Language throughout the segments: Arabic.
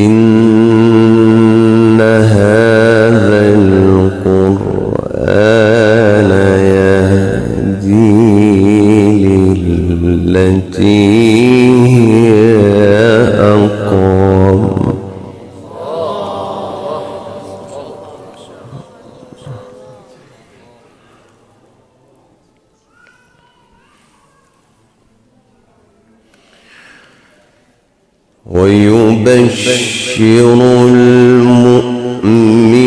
إن يبشر المؤمنين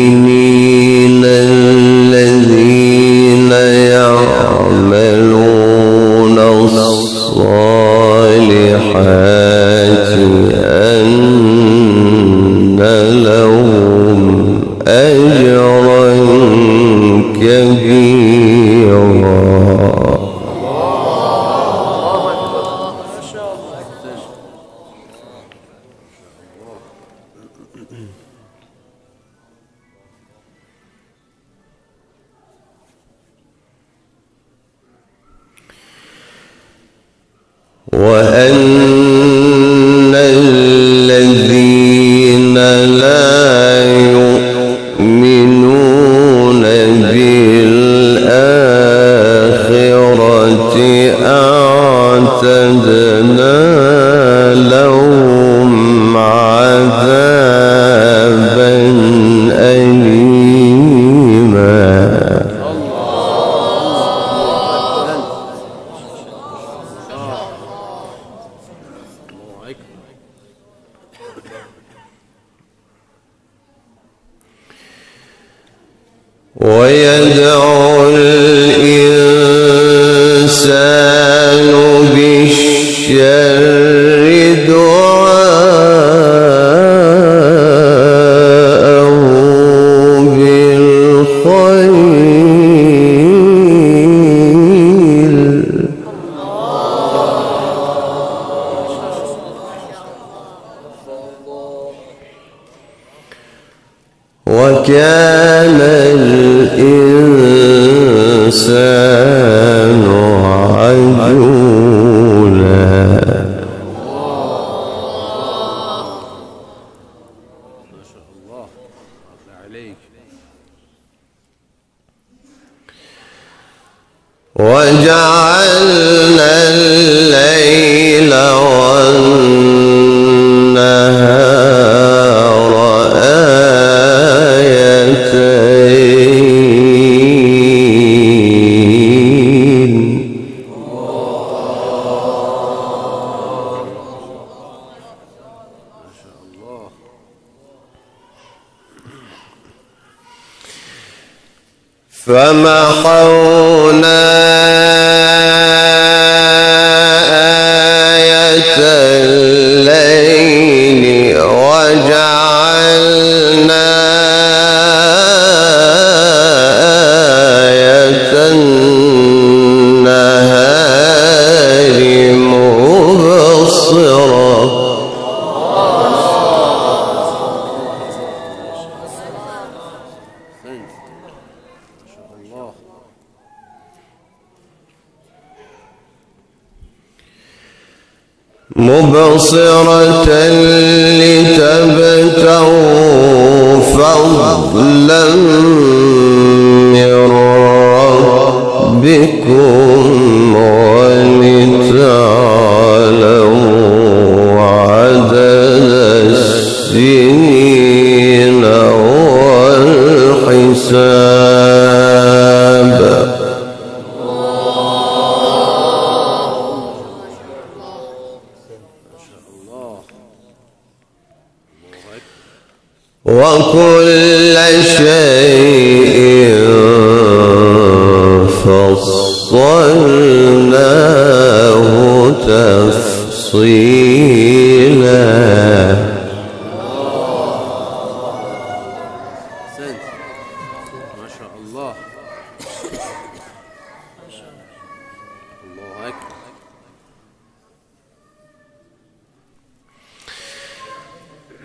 مبصرا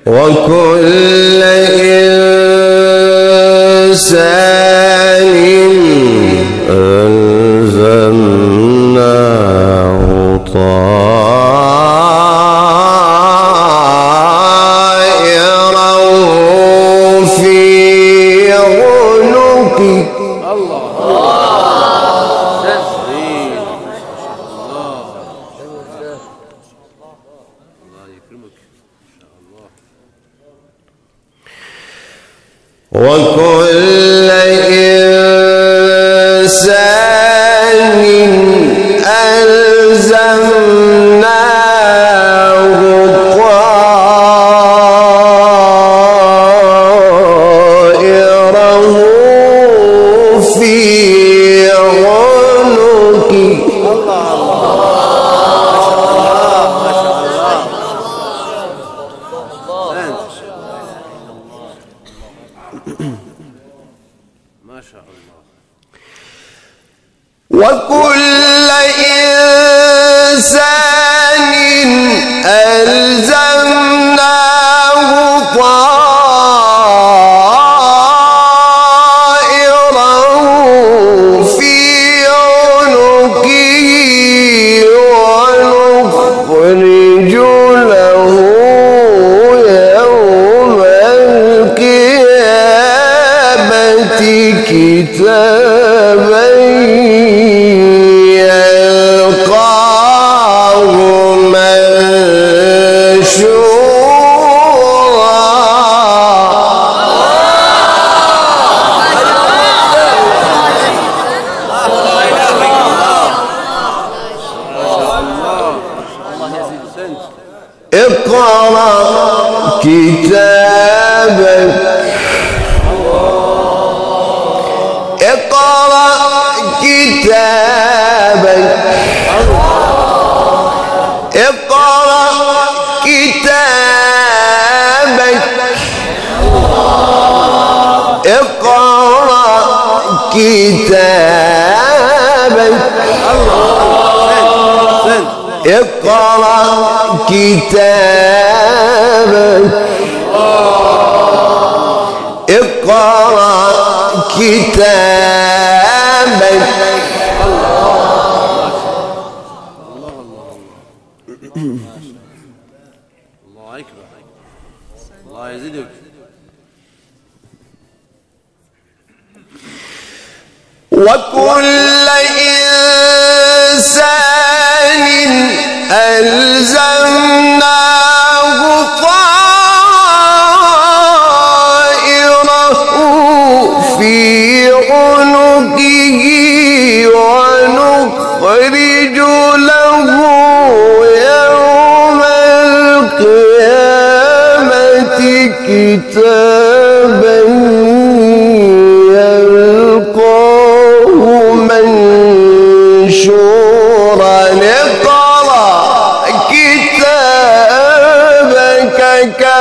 وكل الزام اقرأ كتابك. اقرأ كتابك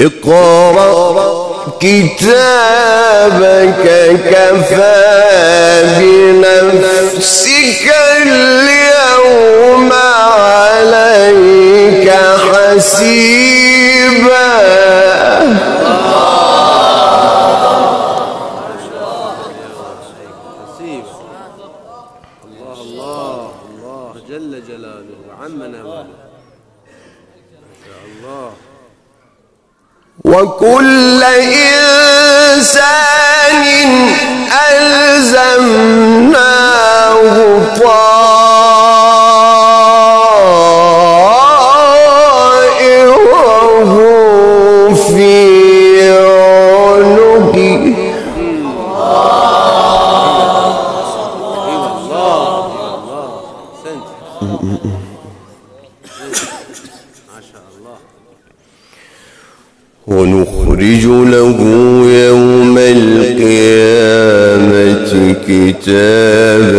اقرأ كتابك كفى بنفسك اليوم عليك حسيبا. وكل إنسان ألزمناه طائر له يوم القيامة كتابين.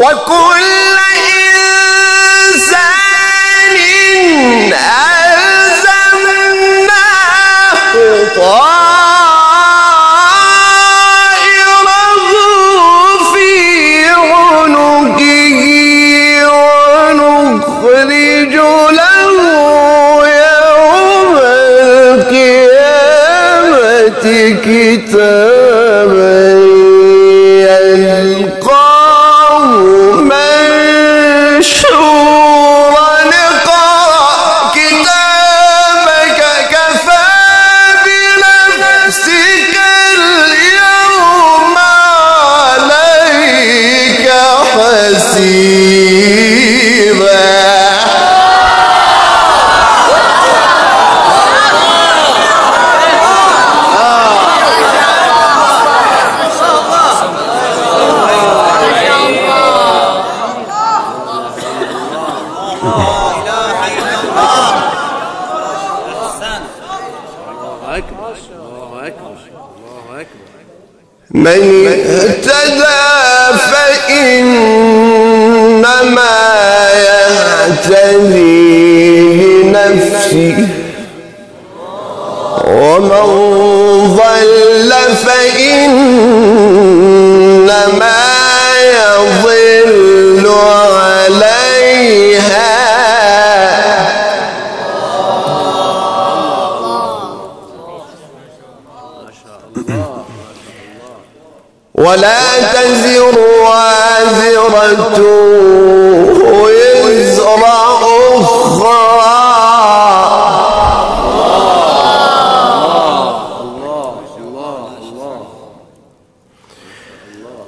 وكل من اهتدى فإنما يهتدي لنفسه. ومن ضل فإنما يضل عليها. ولا تزر وازرة وزر أخرى.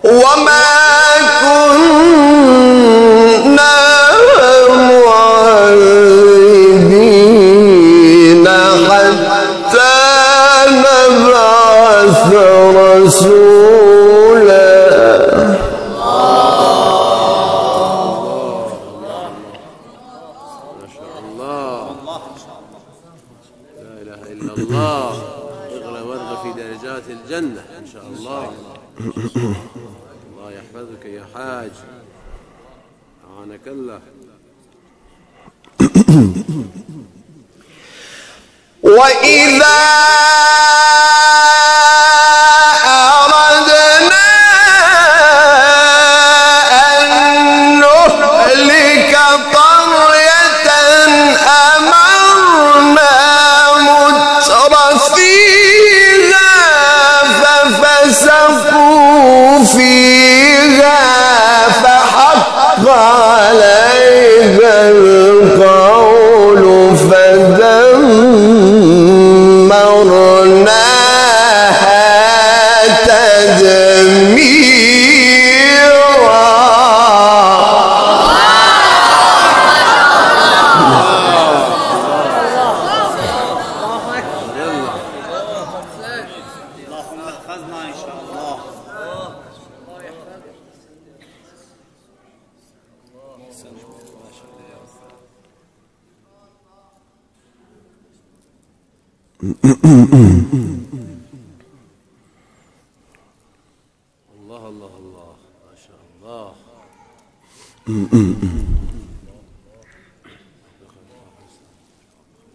وما كنا معذبين حتى نبعث رسولا. الله الله يحفظك يا حاج. أعانك الله. وإذا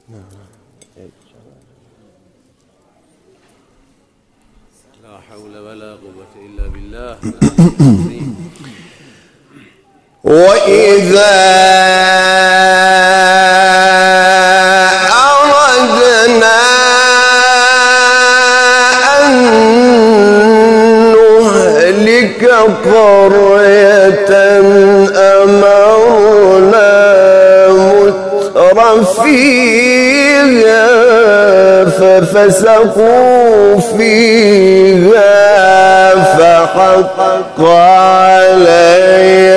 لا حول ولا قوة إلا بالله. وإذا فسقوا فيها فحق عليها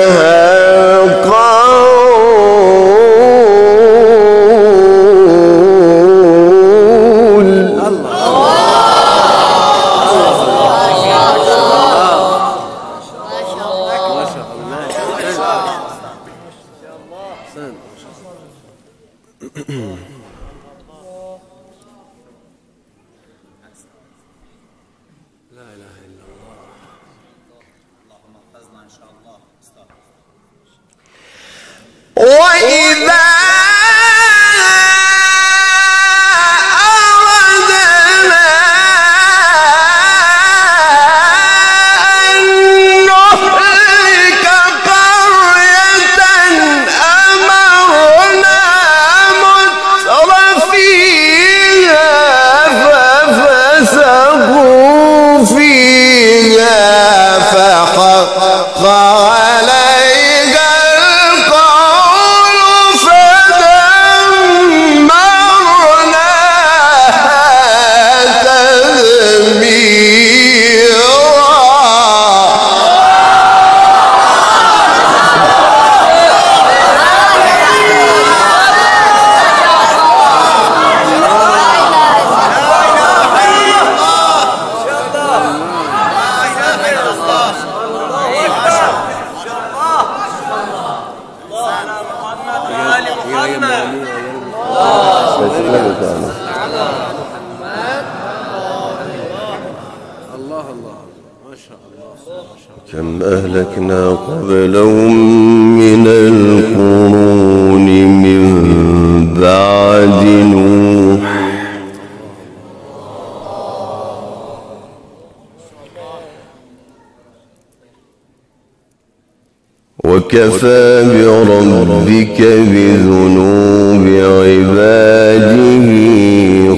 وكفى بربك بذنوب عباده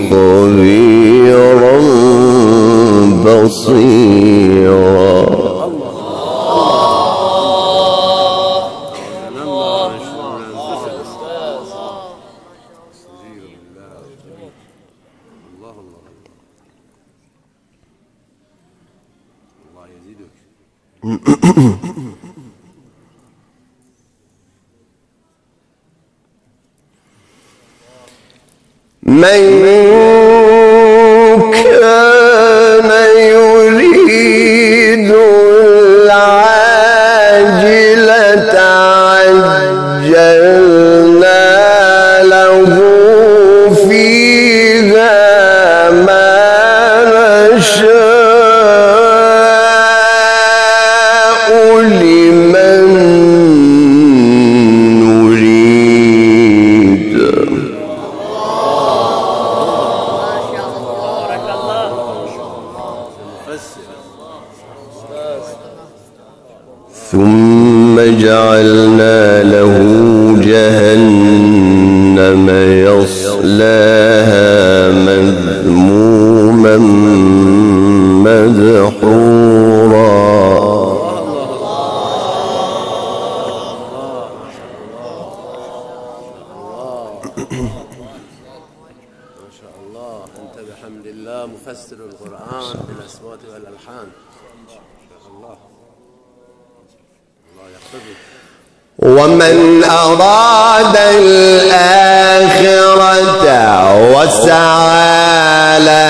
خبيرا بصيرا. من مدحورا. ما شاء الله انت بحمد الله مفسر القران بالاصوات والالحان الله الله يحفظك ومن أراد الآخرة وسعى لها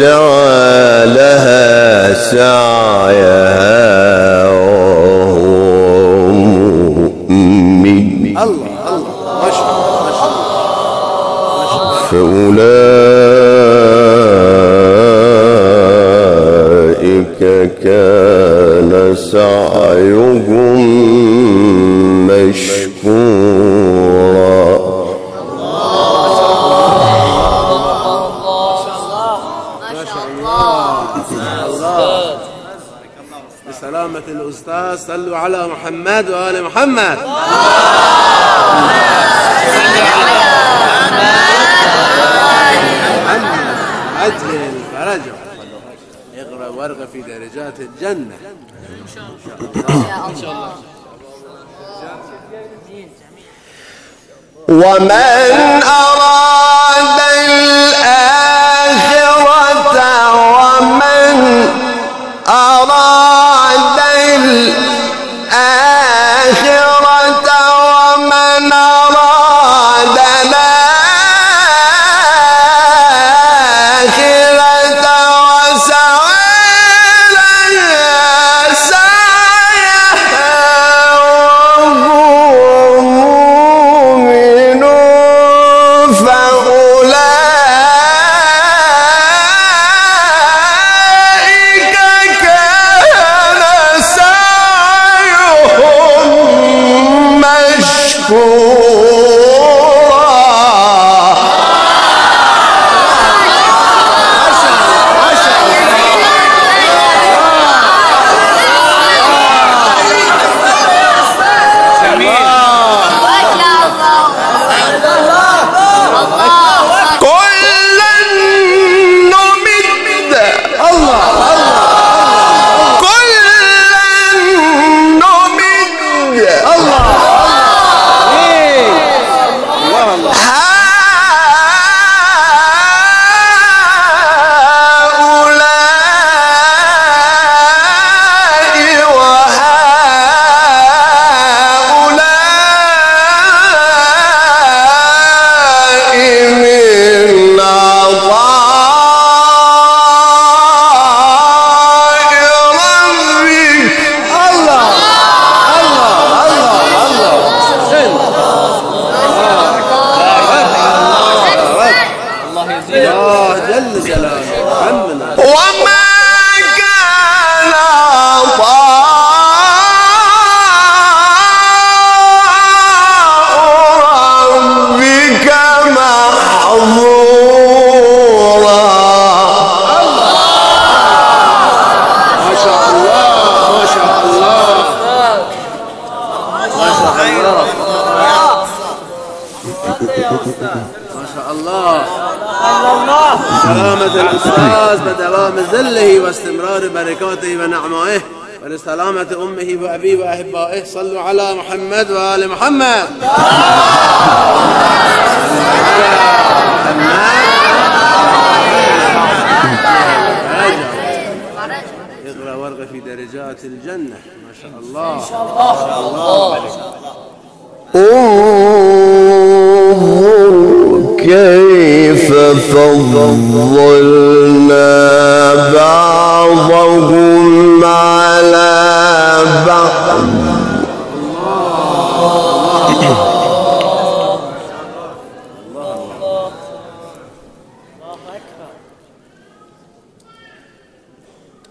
وسعى لها سعيها وهو مؤمن. الله الله ما شاء الله ما شاء الله. فأولئك كان سعيهم الله. الله بسلامة الأستاذ صلوا على محمد وآل محمد. عجل فرجه اقرأ وارقى في درجات الجنة. ومن أراد الأستاذ بدوام ذله واستمرار بركاته ونعمائه ولسلامة أمه وأبيه وأحبائه. صلوا على محمد وآل محمد. اقرأ وارقى في درجات الجنة. ما شاء الله. انظر فضلنا بعضهم على بعض.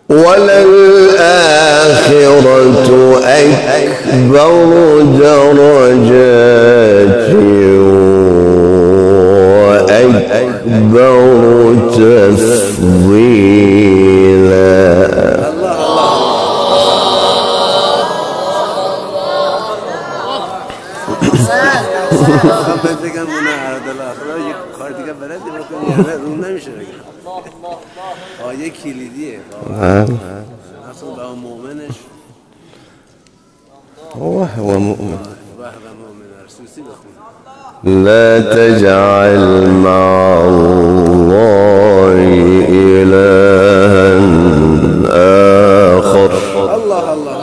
وللآخرة أكبر درجات. نمیشه دیگه آیه کلیدیه أصلا به مؤمنش مؤمن وهو مؤمن لا تجعل مع الله إلها آخر. الله الله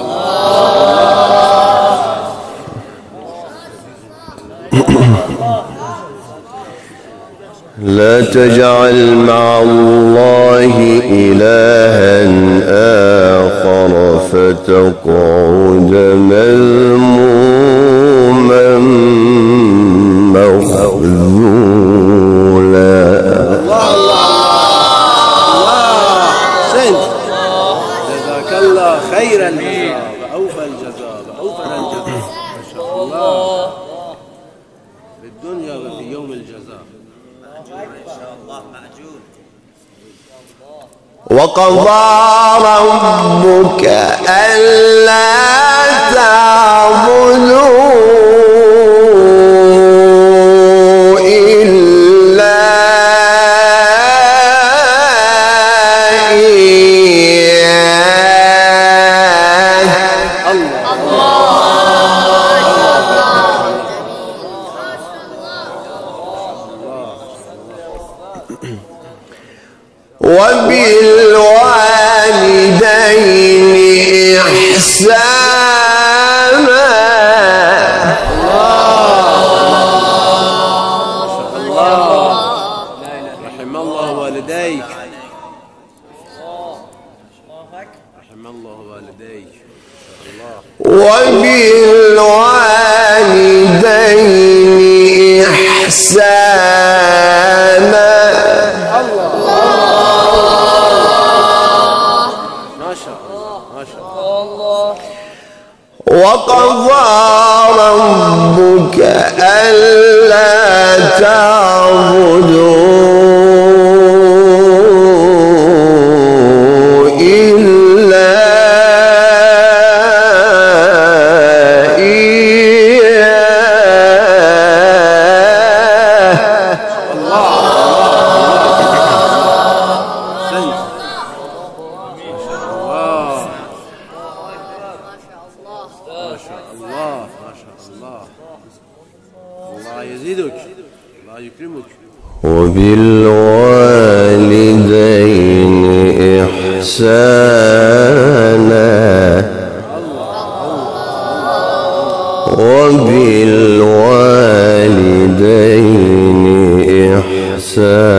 لا تجعل مع الله إلها آخر. فتقعد مذموما وقضى ربك ألا تعبدوا. وبالوالدين إحسانا وبالوالدين إحسانا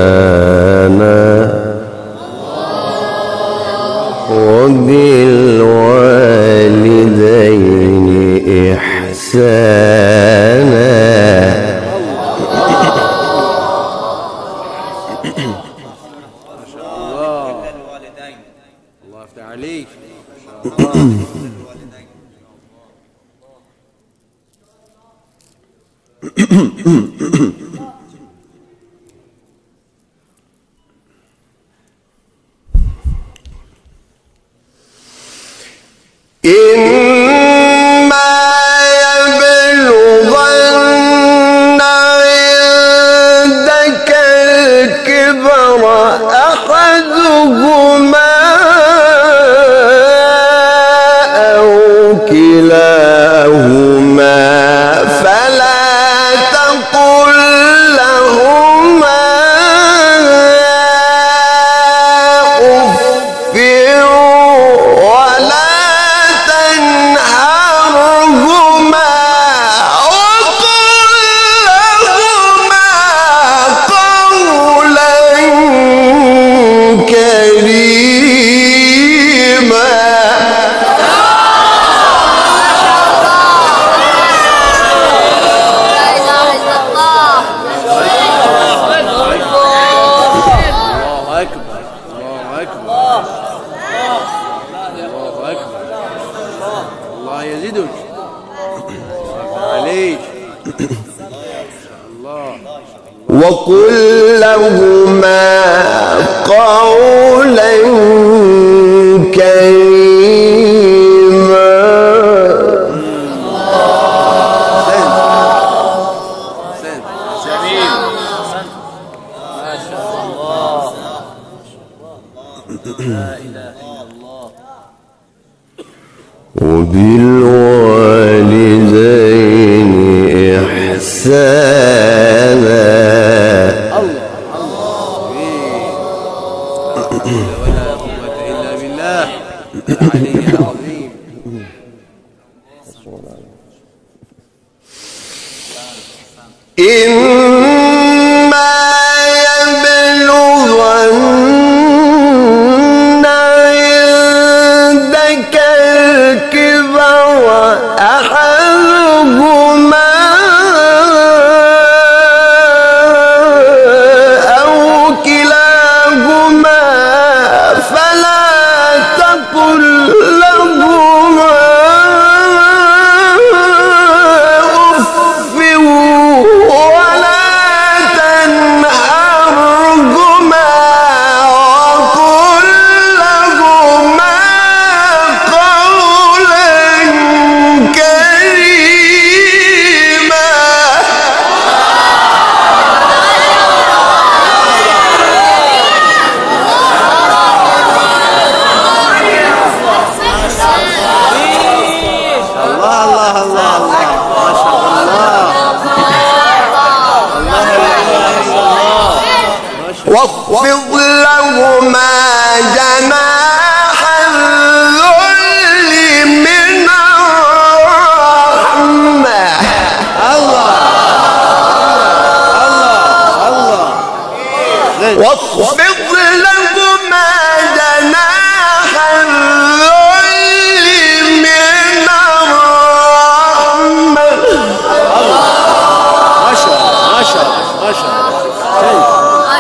الله.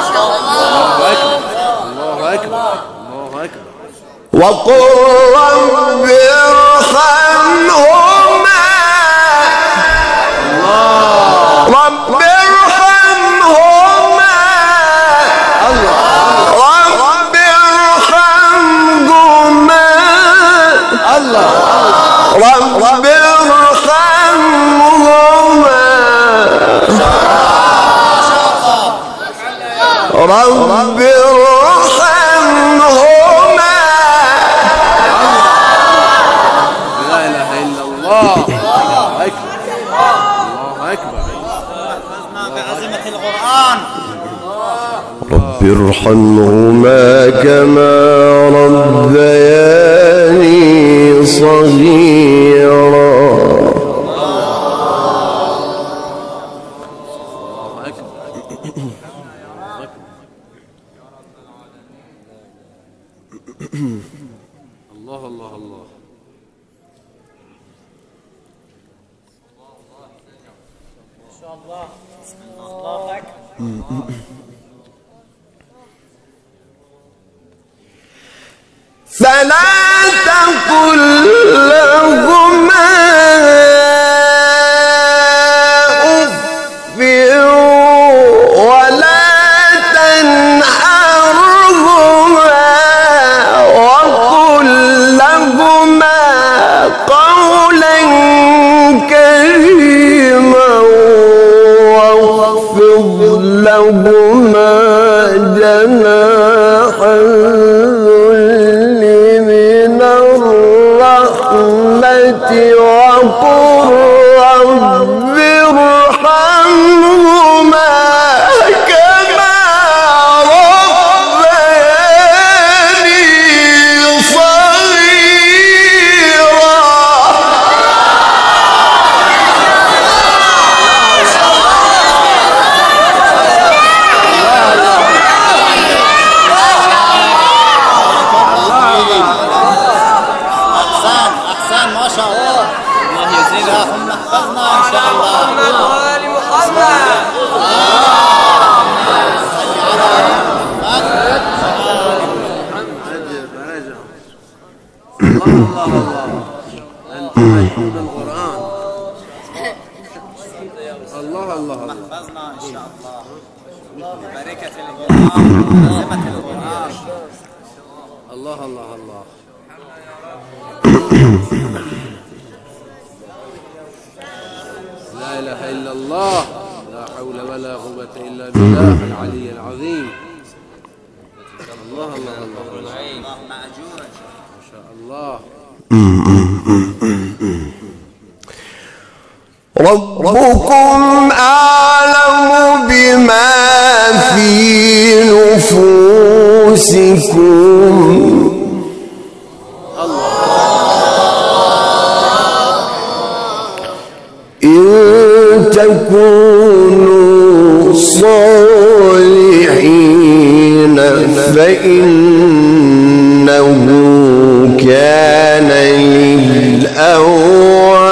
الله أكبر. الله وقل رب ارحمهما كما ربياني صغيرا. شاء الله. القرآن الله الله الله. لا إله إلا الله. لا حول ولا قوة إلا بالله. العلي العظيم. الله الله الله. اللهم أجورا ما شاء الله. ربكم أعلم بما في نفوسكم. إن تكونوا صالحين فإنه كان للأوابين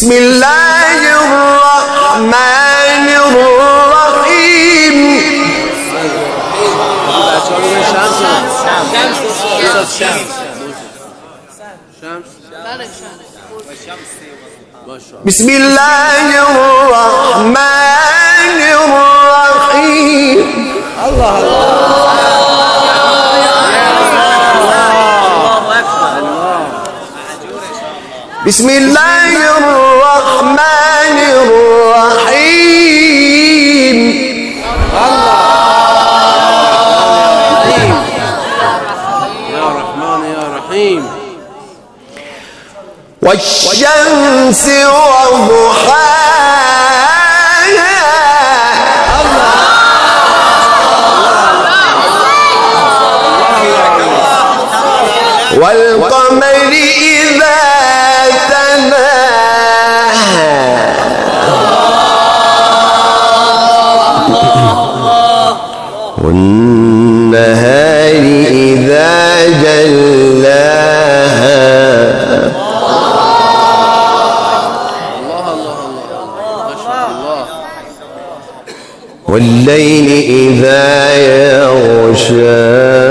بسم الله الرحمن الرحيم. شمس والشمس ما شاء الله بسم الله الرحمن الرحيم الله الرحمن الرحيم. يا رحمن يا رحيم. والشمس وضحاها. والقمر والنهار إذا جلاها. والليل إذا يغشاها.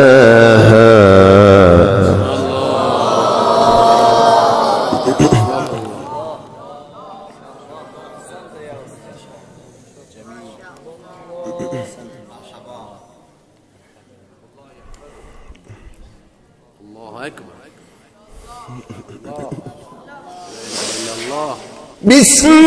بسم